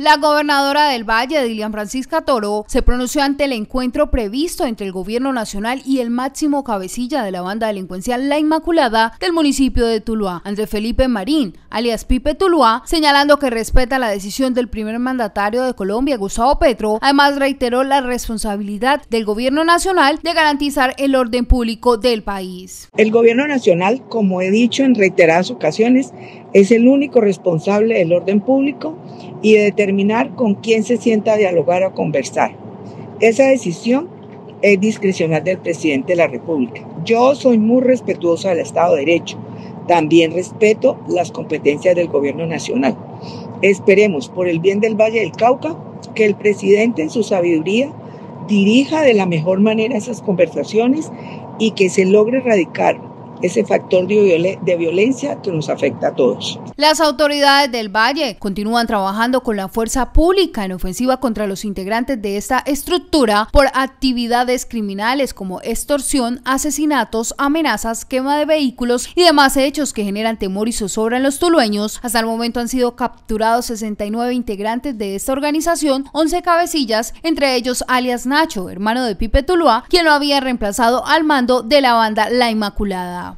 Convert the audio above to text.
La gobernadora del Valle, Dilian Francisca Toro, se pronunció ante el encuentro previsto entre el gobierno nacional y el máximo cabecilla de la banda delincuencial La Inmaculada del municipio de Tuluá, André Felipe Marín, alias Pipe Tuluá, señalando que respeta la decisión del primer mandatario de Colombia, Gustavo Petro. Además, reiteró la responsabilidad del gobierno nacional de garantizar el orden público del país. El gobierno nacional, como he dicho en reiteradas ocasiones, es el único responsable del orden público y de determinar con quién se sienta a dialogar o conversar. Esa decisión es discrecional del presidente de la República. Yo soy muy respetuosa del Estado de Derecho. También respeto las competencias del gobierno nacional. Esperemos, por el bien del Valle del Cauca, que el presidente en su sabiduría dirija de la mejor manera esas conversaciones y que se logre erradicar ese factor de, violencia que nos afecta a todos. Las autoridades del Valle continúan trabajando con la fuerza pública en ofensiva contra los integrantes de esta estructura por actividades criminales como extorsión, asesinatos, amenazas, quema de vehículos y demás hechos que generan temor y zozobra en los tulueños. Hasta el momento han sido capturados 69 integrantes de esta organización, 11 cabecillas, entre ellos alias Nacho, hermano de Pipe Tuluá, quien lo había reemplazado al mando de la banda La Inmaculada.